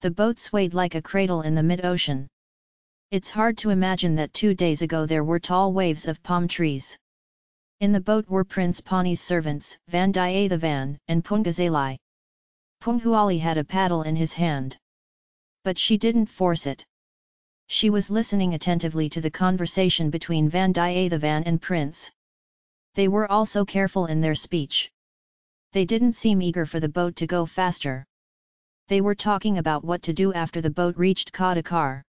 The boat swayed like a cradle in the mid-ocean. It's hard to imagine that two days ago there were tall waves of palm trees. In the boat were Prince Pani's servants, Vandiyathevan and Pungazali. Punghuali had a paddle in his hand. But she didn't force it. She was listening attentively to the conversation between Vandiyathevan and Prince. They were also careful in their speech. They didn't seem eager for the boat to go faster. They were talking about what to do after the boat reached Kadakar.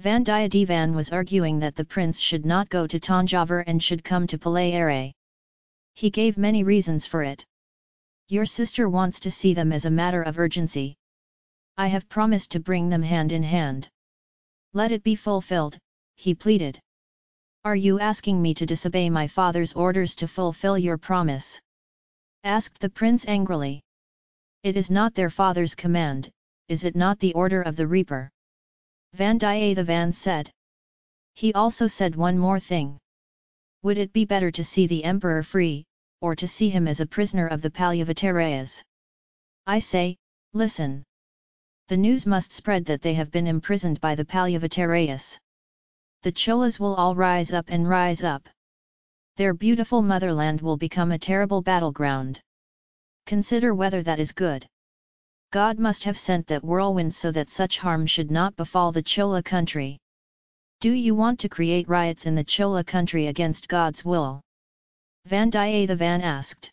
Vandiyadevan was arguing that the prince should not go to Tanjavur and should come to Palayare. He gave many reasons for it. Your sister wants to see them as a matter of urgency. I have promised to bring them hand in hand. Let it be fulfilled, he pleaded. Are you asking me to disobey my father's orders to fulfill your promise? asked the prince angrily. It is not their father's command, is it not the order of the reaper? Vandiyathevan said. He also said one more thing. Would it be better to see the emperor free, or to see him as a prisoner of the Palyavatarayas? I say, listen. The news must spread that they have been imprisoned by the Palyavatarayas. The Cholas will all rise up and rise up. Their beautiful motherland will become a terrible battleground. Consider whether that is good. God must have sent that whirlwind so that such harm should not befall the Chola country. Do you want to create riots in the Chola country against God's will? Vandiyathevan asked.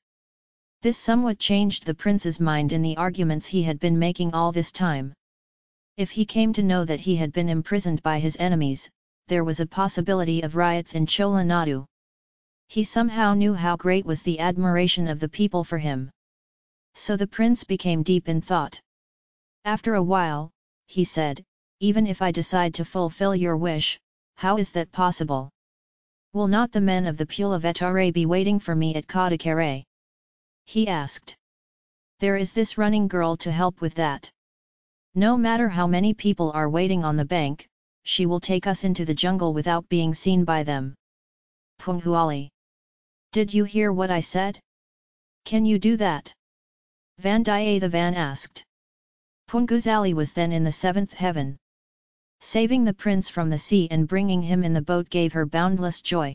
This somewhat changed the prince's mind in the arguments he had been making all this time. If he came to know that he had been imprisoned by his enemies, there was a possibility of riots in Chola Nadu. He somehow knew how great was the admiration of the people for him. So the prince became deep in thought. After a while, he said, even if I decide to fulfill your wish, how is that possible? Will not the men of the Pula Pulavetare be waiting for me at Kadakare? He asked. There is this running girl to help with that. No matter how many people are waiting on the bank, she will take us into the jungle without being seen by them. Punghuali. Did you hear what I said? Can you do that? Vandiyathevan asked. Punguzali was then in the seventh heaven. Saving the prince from the sea and bringing him in the boat gave her boundless joy.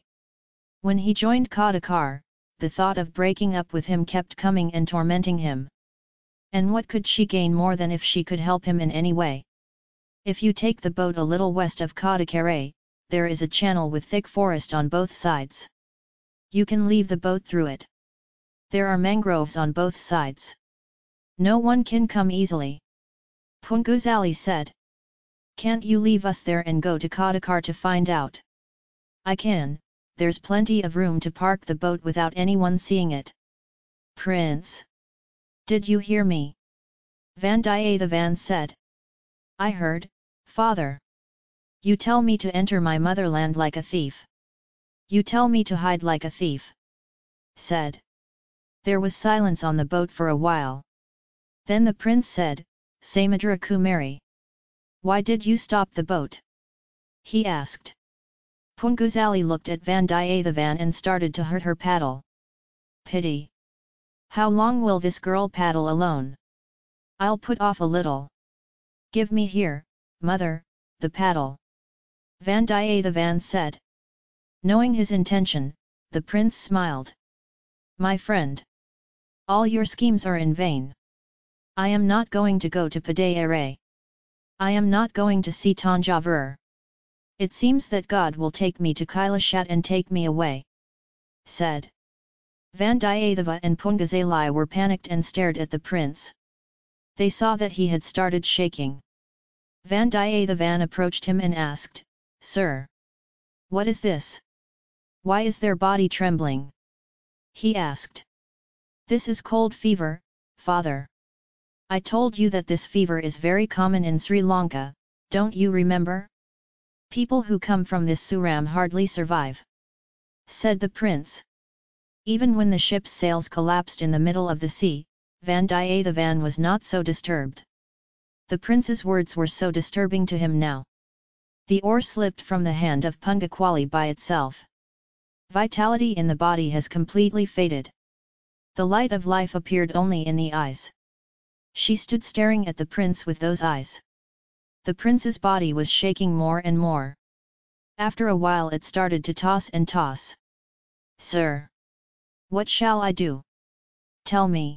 When he joined Kadakar, the thought of breaking up with him kept coming and tormenting him. And what could she gain more than if she could help him in any way? If you take the boat a little west of Kadakare, there is a channel with thick forest on both sides. You can leave the boat through it. There are mangroves on both sides. No one can come easily. Punguzali said. Can't you leave us there and go to Kadakar to find out? I can, there's plenty of room to park the boat without anyone seeing it. Prince! Did you hear me? Vandiyathevan said. I heard, father. You tell me to enter my motherland like a thief. You tell me to hide like a thief. Said. There was silence on the boat for a while. Then the prince said, Samudra Kumari. Why did you stop the boat? He asked. Punguzali looked at Vandiyathevan and started to hurt her paddle. Pity. How long will this girl paddle alone? I'll put off a little. Give me here, mother, the paddle. Vandiyathevan said. Knowing his intention, the prince smiled. My friend. All your schemes are in vain. I am not going to go to Padayere. I am not going to see Tanjavur. It seems that God will take me to Kailashat and take me away. Said. Vandiyatheva and Pungazali were panicked and stared at the prince. They saw that he had started shaking. Vandiyathevan approached him and asked, Sir! What is this? Why is their body trembling? He asked. This is cold fever, father. I told you that this fever is very common in Sri Lanka, don't you remember? People who come from this suram hardly survive. Said the prince. Even when the ship's sails collapsed in the middle of the sea, Vandiyathevan was not so disturbed. The prince's words were so disturbing to him now. The oar slipped from the hand of Pungakwali by itself. Vitality in the body has completely faded. The light of life appeared only in the eyes. She stood staring at the prince with those eyes. The prince's body was shaking more and more. After a while it started to toss and toss. Sir! What shall I do? Tell me.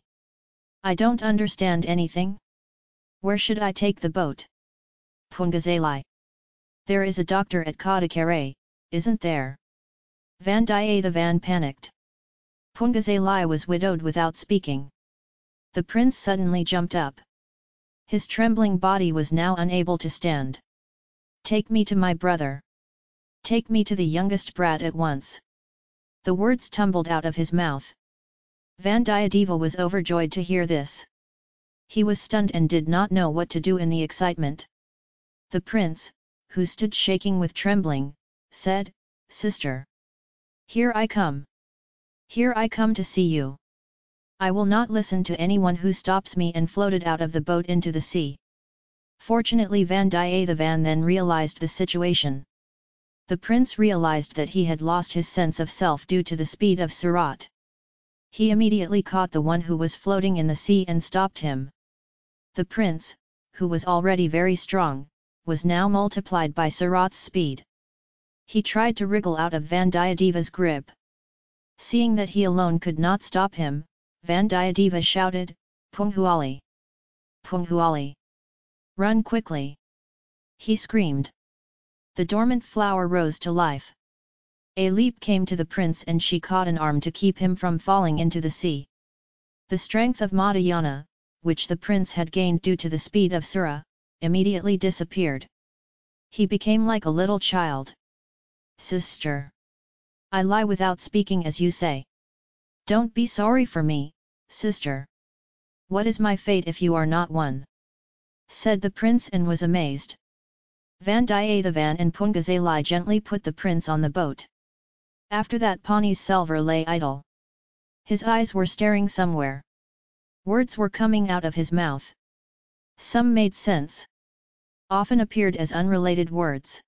I don't understand anything. Where should I take the boat? Pungazalai. There is a doctor at Kadakare, isn't there? Van the Vandiyathevan panicked. Pungazalai was widowed without speaking. The prince suddenly jumped up. His trembling body was now unable to stand. Take me to my brother. Take me to the youngest brat at once. The words tumbled out of his mouth. Vandiyadeva was overjoyed to hear this. He was stunned and did not know what to do in the excitement. The prince, who stood shaking with trembling, said, Sister! Here I come! Here I come to see you! I will not listen to anyone who stops me and floated out of the boat into the sea. Fortunately Vandiyathevan then realized the situation. The prince realized that he had lost his sense of self due to the speed of Surat. He immediately caught the one who was floating in the sea and stopped him. The prince, who was already very strong, was now multiplied by Surat's speed. He tried to wriggle out of Vandiyadeva's grip. Seeing that he alone could not stop him, Vandiyadeva shouted, Punghuali! Punghuali! Run quickly! He screamed. The dormant flower rose to life. A leap came to the prince and she caught an arm to keep him from falling into the sea. The strength of Madhyana, which the prince had gained due to the speed of Sura, immediately disappeared. He became like a little child. Sister! I lie without speaking as you say. Don't be sorry for me, sister. What is my fate if you are not one? Said the prince and was amazed. Vandiyathevan and Pungazalai gently put the prince on the boat. After that Pani's Selvar lay idle. His eyes were staring somewhere. Words were coming out of his mouth. Some made sense. Often appeared as unrelated words.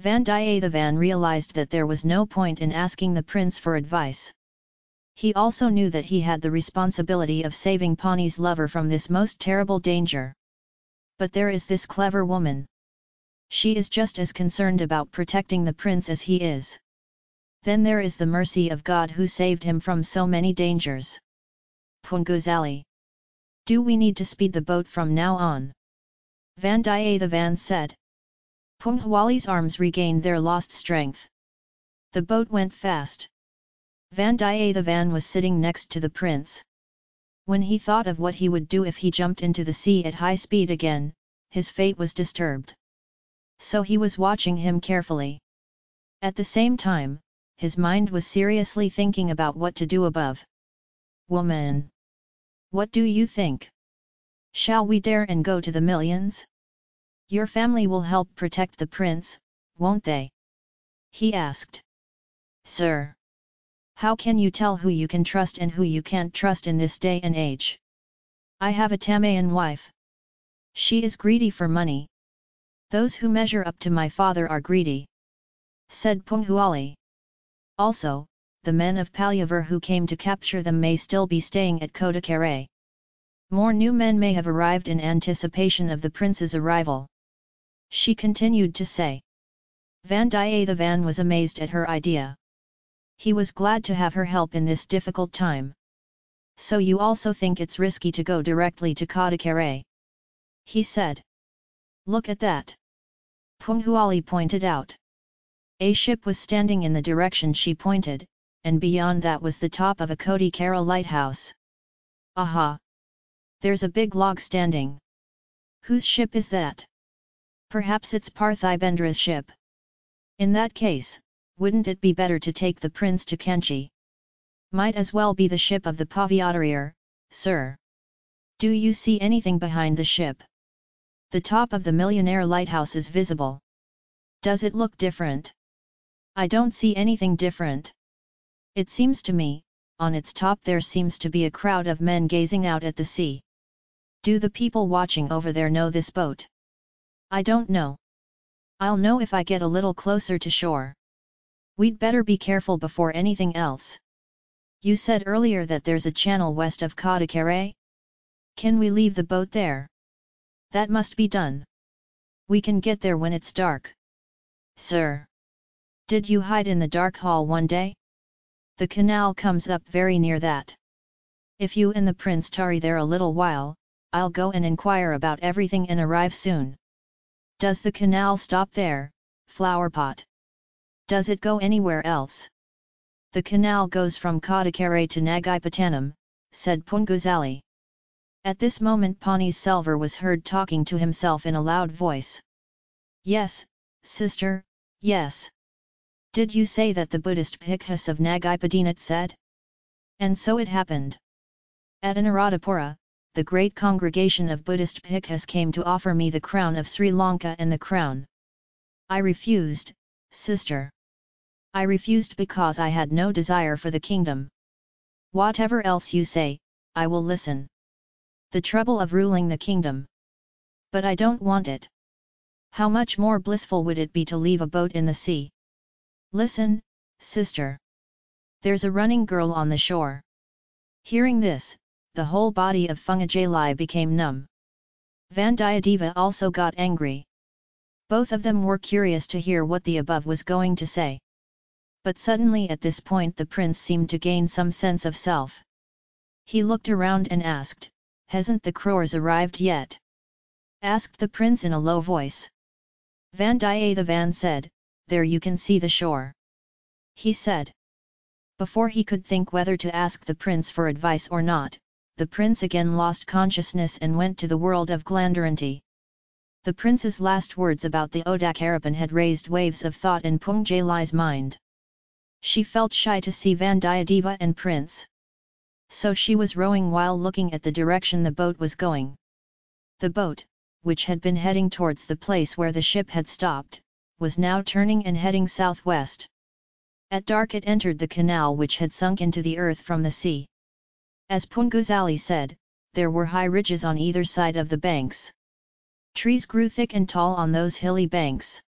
Vandiyathevan realized that there was no point in asking the prince for advice. He also knew that he had the responsibility of saving Pani's lover from this most terrible danger. But there is this clever woman. She is just as concerned about protecting the prince as he is. Then there is the mercy of God who saved him from so many dangers. Punguzali. Do we need to speed the boat from now on? Vandiyathevan said. Punghwali's arms regained their lost strength. The boat went fast. Vandiyathevan was sitting next to the prince. When he thought of what he would do if he jumped into the sea at high speed again, his fate was disturbed. So he was watching him carefully. At the same time, his mind was seriously thinking about what to do above. Woman! What do you think? Shall we dare and go to the millions? Your family will help protect the prince, won't they? He asked. Sir! How can you tell who you can trust and who you can't trust in this day and age? I have a Tamayan wife. She is greedy for money. Those who measure up to my father are greedy. Said Punghuali. Also, the men of Palyavar who came to capture them may still be staying at Kodakare. More new men may have arrived in anticipation of the prince's arrival. She continued to say. Vandiyathevan was amazed at her idea. He was glad to have her help in this difficult time. So you also think it's risky to go directly to Kadakare? He said. Look at that. Punghuali pointed out. A ship was standing in the direction she pointed, and beyond that was the top of a Kodikara lighthouse. Aha! There's a big log standing. Whose ship is that? Perhaps it's Parthibendra's ship. In that case, wouldn't it be better to take the prince to Kanchi? Might as well be the ship of the Paviatariyar, sir. Do you see anything behind the ship? The top of the millionaire lighthouse is visible. Does it look different? I don't see anything different. It seems to me, on its top there seems to be a crowd of men gazing out at the sea. Do the people watching over there know this boat? I don't know. I'll know if I get a little closer to shore. We'd better be careful before anything else. You said earlier that there's a channel west of Kadakare? Can we leave the boat there? That must be done. We can get there when it's dark. Sir! Did you hide in the dark hall one day? The canal comes up very near that. If you and the prince tarry there a little while, I'll go and inquire about everything and arrive soon. Does the canal stop there, flowerpot? Does it go anywhere else? The canal goes from Kadakare to Nagaipatanam, said Punguzali. At this moment Pani Selvar was heard talking to himself in a loud voice. Yes, sister, yes. Did you say that the Buddhist Bhikkhus of Nagaipadinat said? And so it happened. At Anuradhapura, the great congregation of Buddhist Bhikkhus came to offer me the crown of Sri Lanka and the crown. I refused, sister. I refused because I had no desire for the kingdom. Whatever else you say, I will listen. The trouble of ruling the kingdom. But I don't want it. How much more blissful would it be to leave a boat in the sea? Listen, sister. There's a running girl on the shore. Hearing this, the whole body of Fungajalai became numb. Vandiyadeva also got angry. Both of them were curious to hear what the above was going to say. But suddenly at this point the prince seemed to gain some sense of self. He looked around and asked, Hasn't the crores arrived yet? Asked the prince in a low voice. Vandiyathevan said, There you can see the shore. He said. Before he could think whether to ask the prince for advice or not, the prince again lost consciousness and went to the world of Glandaranti. The prince's last words about the Odakarapan had raised waves of thought in Pungjalai's mind. She felt shy to see Vandiyadeva and prince. So she was rowing while looking at the direction the boat was going. The boat, which had been heading towards the place where the ship had stopped, was now turning and heading southwest. At dark it entered the canal which had sunk into the earth from the sea. As Punguzali said, there were high ridges on either side of the banks. Trees grew thick and tall on those hilly banks.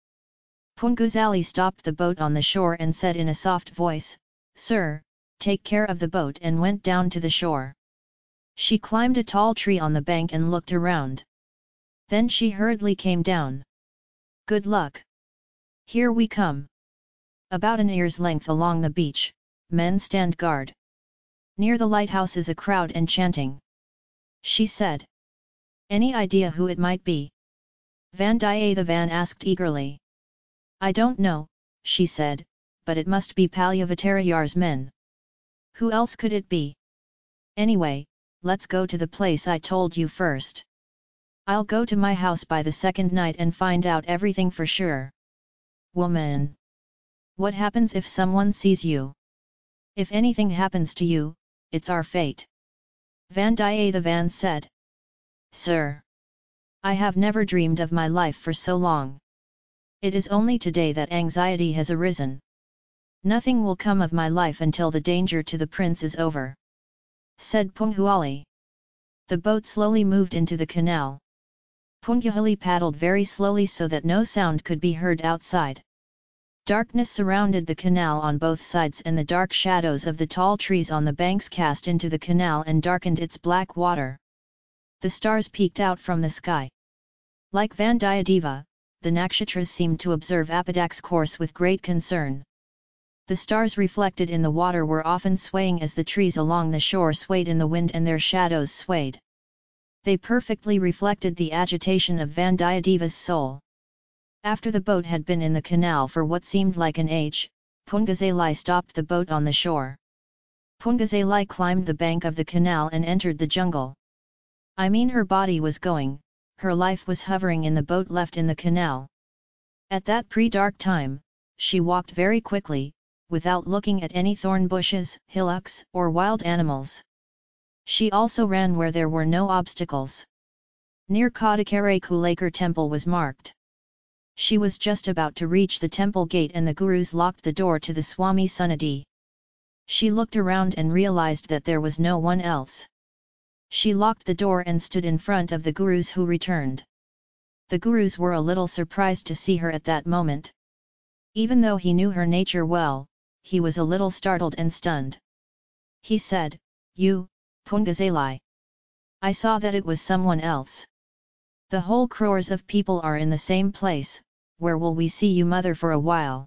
Punguzali stopped the boat on the shore and said in a soft voice, Sir, take care of the boat and went down to the shore. She climbed a tall tree on the bank and looked around. Then she hurriedly came down. Good luck! Here we come! About an ear's length along the beach, men stand guard. Near the lighthouse is a crowd and chanting. She said. Any idea who it might be? Vandiyathevan asked eagerly. I don't know, she said, but it must be Palyavatarayar's men. Who else could it be? Anyway, let's go to the place I told you first. I'll go to my house by the second night and find out everything for sure. Woman! What happens if someone sees you? If anything happens to you, it's our fate. Vandiyathevan said. Sir! I have never dreamed of my life for so long. It is only today that anxiety has arisen. Nothing will come of my life until the danger to the prince is over. Said Punghuali. The boat slowly moved into the canal. Punghuali paddled very slowly so that no sound could be heard outside. Darkness surrounded the canal on both sides and the dark shadows of the tall trees on the banks cast into the canal and darkened its black water. The stars peeked out from the sky. Like Vandiyadeva, the nakshatras seemed to observe Apodak's course with great concern. The stars reflected in the water were often swaying as the trees along the shore swayed in the wind and their shadows swayed. They perfectly reflected the agitation of Vandiyadeva's soul. After the boat had been in the canal for what seemed like an age, Pungazalai stopped the boat on the shore. Pungazalai climbed the bank of the canal and entered the jungle. I mean her body was going, her life was hovering in the boat left in the canal. At that pre-dark time, she walked very quickly, without looking at any thorn bushes, hillocks, or wild animals. She also ran where there were no obstacles. Near Kadakare Kulakar temple was marked. She was just about to reach the temple gate and the gurus locked the door to the Swami Sunnadi. She looked around and realized that there was no one else. She locked the door and stood in front of the gurus who returned. The gurus were a little surprised to see her at that moment. Even though he knew her nature well, he was a little startled and stunned. He said, You, Pungazalai. I saw that it was someone else. The whole crores of people are in the same place, where will we see you mother for a while?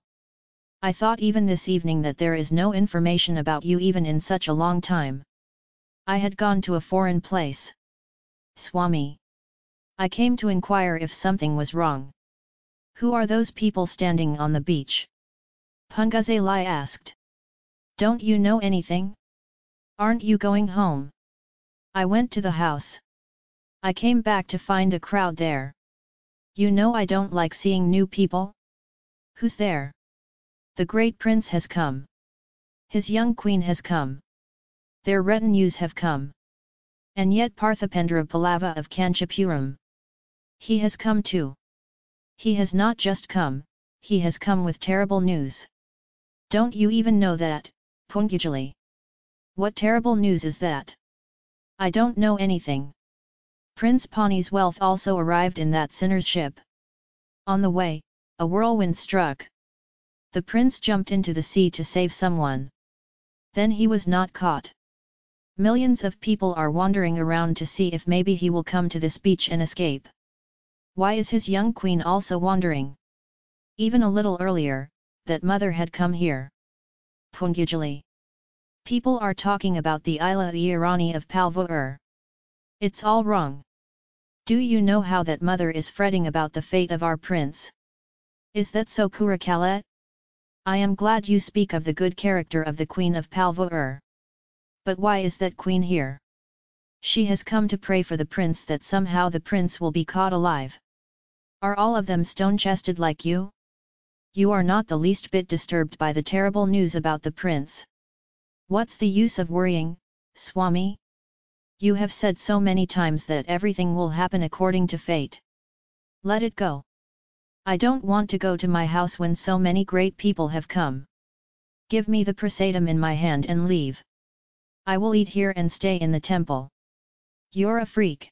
I thought even this evening that there is no information about you even in such a long time. I had gone to a foreign place. Swami. I came to inquire if something was wrong. Who are those people standing on the beach? Pungazalai asked. Don't you know anything? Aren't you going home? I went to the house. I came back to find a crowd there. You know I don't like seeing new people? Who's there? The great prince has come. His young queen has come. Their retinues have come. And yet Parthipendra Palava of Kanchipuram. He has come too. He has not just come, he has come with terrible news. Don't you even know that, Pungajali? What terrible news is that? I don't know anything. Prince Pani's wealth also arrived in that sinner's ship. On the way, a whirlwind struck. The prince jumped into the sea to save someone. Then he was not caught. Millions of people are wandering around to see if maybe he will come to this beach and escape. Why is his young queen also wandering? Even a little earlier, that mother had come here. Pungajali. People are talking about the Ila Irani of Palvur. It's all wrong. Do you know how that mother is fretting about the fate of our prince? Is that so Kurakalet? I am glad you speak of the good character of the Queen of Palvur. But why is that Queen here? She has come to pray for the prince that somehow the prince will be caught alive. Are all of them stone-chested like you? You are not the least bit disturbed by the terrible news about the prince. What's the use of worrying, Swami? You have said so many times that everything will happen according to fate. Let it go. I don't want to go to my house when so many great people have come. Give me the prasadam in my hand and leave. I will eat here and stay in the temple. You're a freak.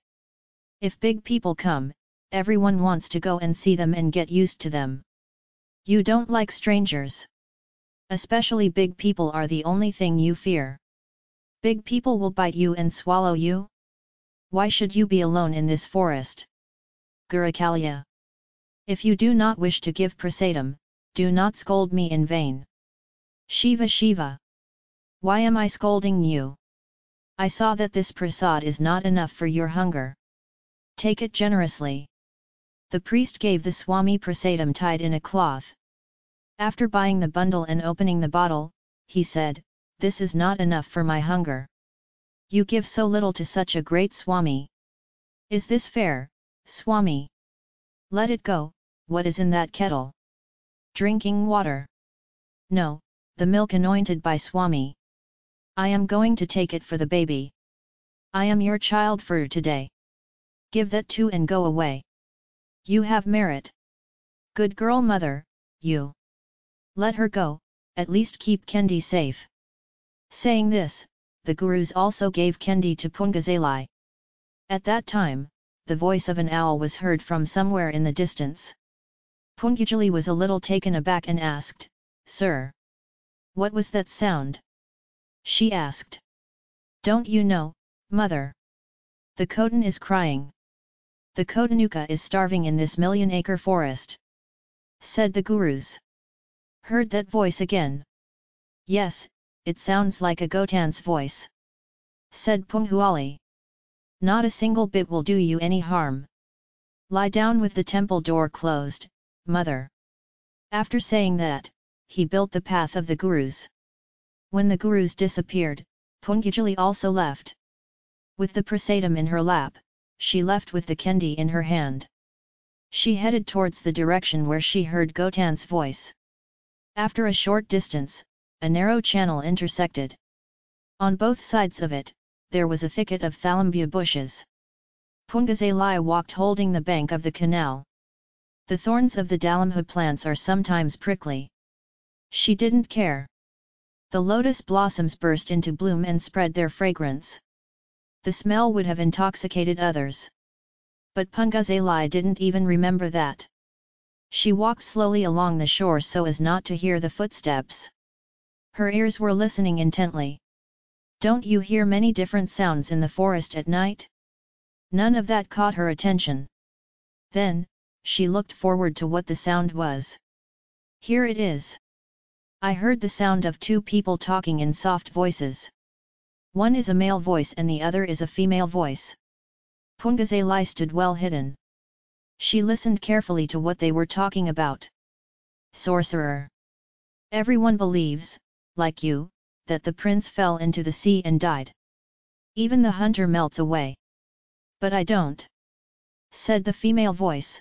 If big people come, everyone wants to go and see them and get used to them. You don't like strangers. Especially big people are the only thing you fear. Big people will bite you and swallow you? Why should you be alone in this forest? Gurakalya if you do not wish to give prasadam, do not scold me in vain. Shiva Shiva! Why am I scolding you? I saw that this prasad is not enough for your hunger. Take it generously. The priest gave the Swami prasadam tied in a cloth. After buying the bundle and opening the bottle, he said, This is not enough for my hunger. You give so little to such a great Swami. Is this fair, Swami? Let it go, what is in that kettle? Drinking water. No, the milk anointed by Swami. I am going to take it for the baby. I am your child for today. Give that too and go away. You have merit. Good girl mother, you. Let her go, at least keep Kendi safe. Saying this, the gurus also gave Kendi to Pungazalai. At that time, the voice of an owl was heard from somewhere in the distance. Pungajali was a little taken aback and asked, Sir! What was that sound? She asked. Don't you know, mother? The Khotan is crying. The Khotanuka is starving in this million-acre forest. Said the gurus. Heard that voice again. Yes, it sounds like a Gotan's voice. Said Punghuali. Not a single bit will do you any harm. Lie down with the temple door closed, mother. After saying that, he built the path of the Gurus. When the Gurus disappeared, Pungajali also left. With the prasadam in her lap, she left with the kendi in her hand. She headed towards the direction where she heard Gotan's voice. After a short distance, a narrow channel intersected. On both sides of it, there was a thicket of thalambia bushes. Pungazalai walked holding the bank of the canal. The thorns of the dalamha plants are sometimes prickly. She didn't care. The lotus blossoms burst into bloom and spread their fragrance. The smell would have intoxicated others. But Pungazalai didn't even remember that. She walked slowly along the shore so as not to hear the footsteps. Her ears were listening intently. Don't you hear many different sounds in the forest at night? None of that caught her attention. Then, she looked forward to what the sound was. Here it is. I heard the sound of two people talking in soft voices. One is a male voice and the other is a female voice. Pungazali stood well hidden. She listened carefully to what they were talking about. Sorcerer. Everyone believes, like you, that the prince fell into the sea and died. Even the hunter melts away. But I don't. Said the female voice.